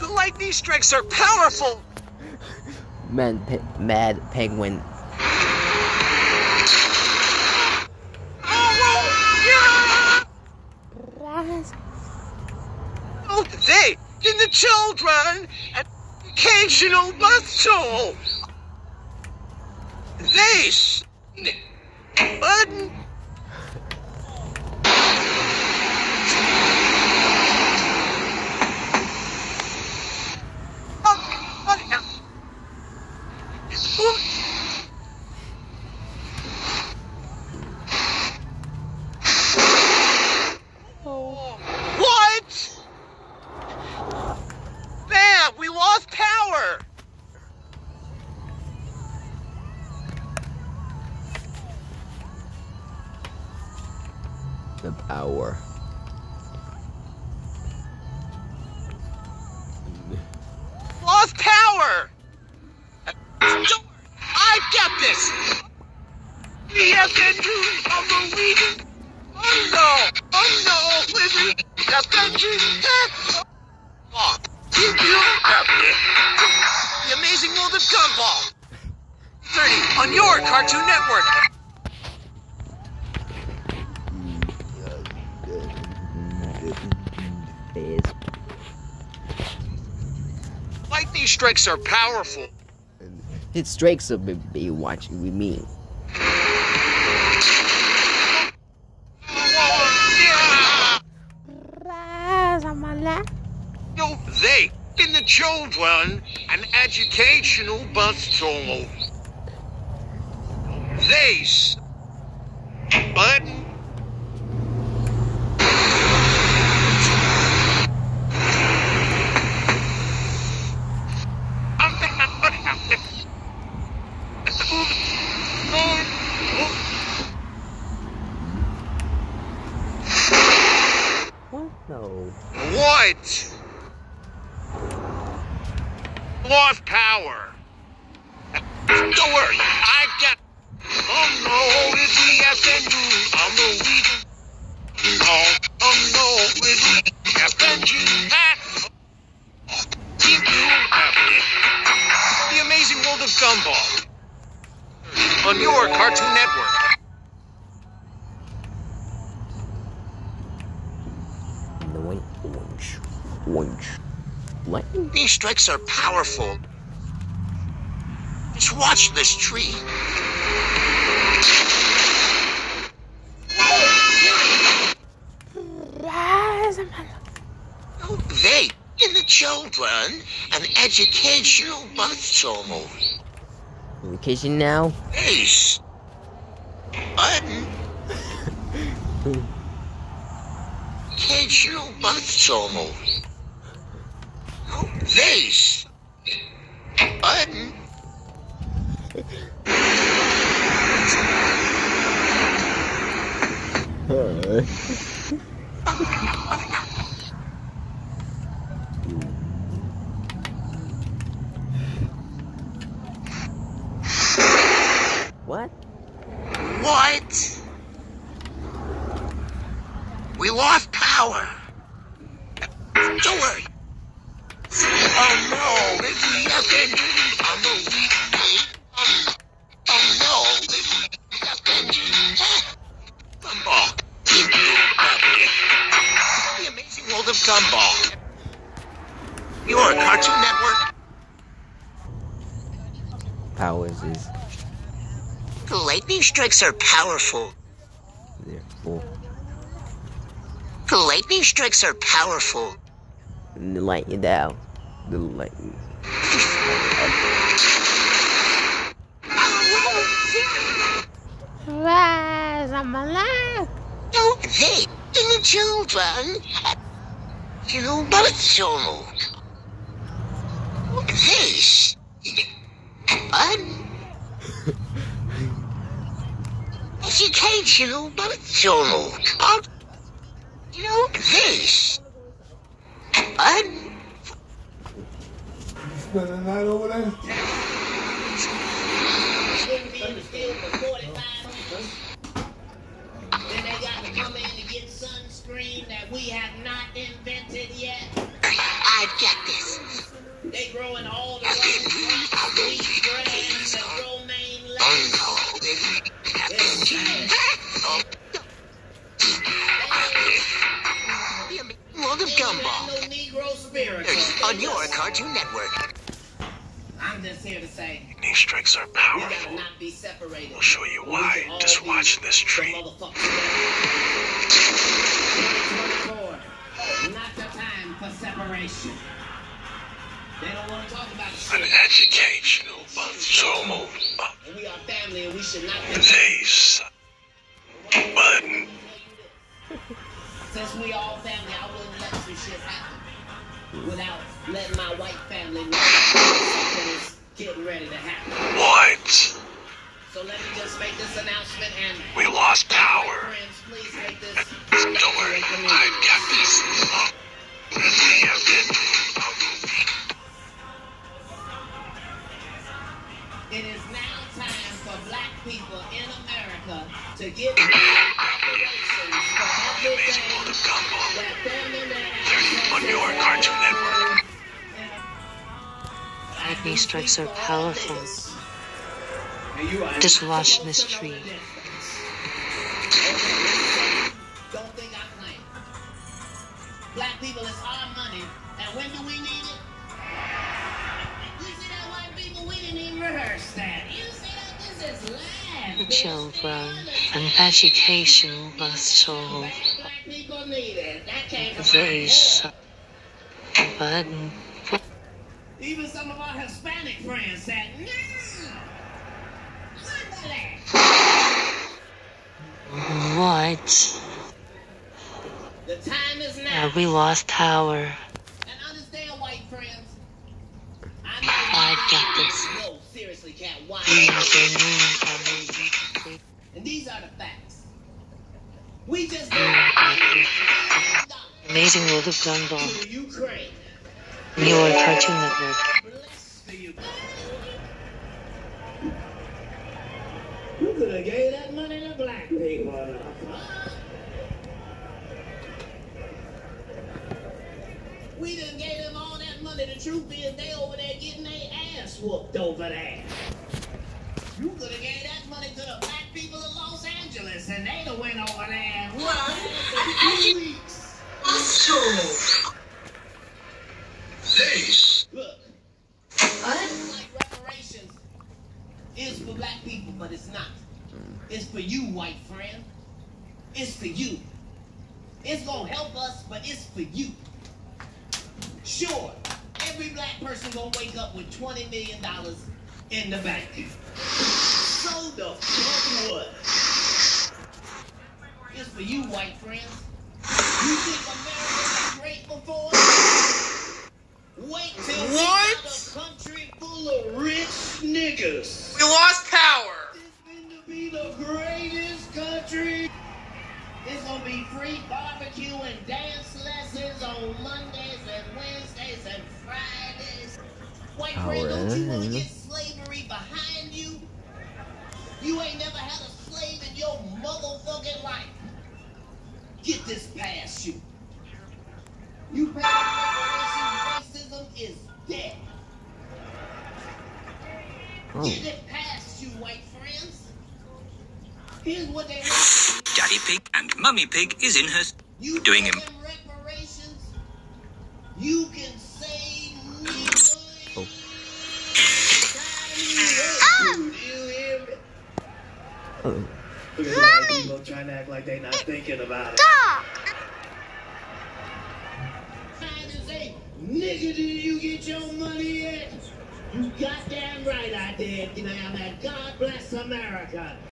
The lightning strikes are powerful. Man, pe mad penguin. Oh, they and the children and occasional bustle. They s- but What? Bam! We lost power! The power. Lost power! I got this! We have been on the weekend! Oh no! Oh no! Been doomed! Oh, you have! The Amazing World of Gumball! 30 on your Cartoon Network! Is Lightning strikes are powerful. it strikes up be, be watching with me. No, they in the children an educational bus solo. They s- button. What? No. What? Lost power. Don't worry, I got. Oh no, it's the afternoon. I'm the weekend. Oh, oh no, it's the afternoon. Ah. Keep you happy. The Amazing World of Gumball. On your Cartoon Network. White orange. Orange. Lightning? These strikes are powerful. Just watch this tree. Children an educational bus solo. Vacation now? Ace. Button. Educational bus solo. Oh, vase. Button. What? What? We lost power. Don't worry. Oh no, it's the FNG. I'm the weak. Um, oh no, it's the FNG. Gumball. Keep you happy. The amazing world of Gumball. Your Cartoon Network. Powers is The lightning strikes are powerful. there. Oh. The lightning strikes are powerful. And the lightning down. The lightning. Rise, I'm alive. No, they and the children. You know, but so. This. An educational but so. You know, this. An Spend the night over there? shouldn't be in the field for 45 minutes. Then they got to come in to get sunscreen that we have not invented On your Cartoon Network. I'm just here to say These strikes are powerful. we not be separated. I'll show you why. Just watch this tree. Not the time for separation. They don't want to talk about it. An educational And we are family and we should not be. face. Button. Since we all family, I wouldn't let some shit happen without letting my white family know something is getting ready to happen. What? So let me just make this announcement and We lost power. friends, please make this. Don't worry, I've got this. It is now time for black people in America to get reparations for everything that their On your Cartoon Network. Acne strikes are powerful. And you are Just watch this to know tree. the difference. Don't think I'm. Black people, it's our money. And when do we need it? You see that white people? We didn't even rehearse that. You see that? This is live. Children, an education bustle. Black, black people need it. That came from Face. our head. Button. Even some of our Hispanic friends said, no. What? The time is now. Have we lost power? And understand, white friends. I know I got this. No, seriously, cat. Why? Amazing And these are the facts. We just World of Gumball. to Ukraine. Your Cartoon Network. Bless for you. You could have gave that money to black people. We done gave them all that money. The truth is, they over there getting their ass whooped over there. You could have gave that money to the black people of Los Angeles, and they'd have went over there and whooped their ass for two weeks. Look, like reparations is for black people, but it's not. It's for you, white friend. It's for you. It's gonna help us, but it's for you. Sure, every black person gonna wake up with $20 million in the bank. So the fuck what? It's for you, white friends. You think America great before? Wait till we What? got a country full of rich niggas. White friend, don't you want to get slavery behind you? You ain't never had a slave in your motherfucking life. Get this past you. You pay reparations, racism is dead. Oh. Get it past you, white friends. Here's what they want. Daddy Pig and Mummy Pig is in her. You Doing him. reparations. You can Oh. Look at white people trying to act like they not thinking about it. Trying to say, nigga, did you get your money yet? You goddamn right I did, damn it. God bless America.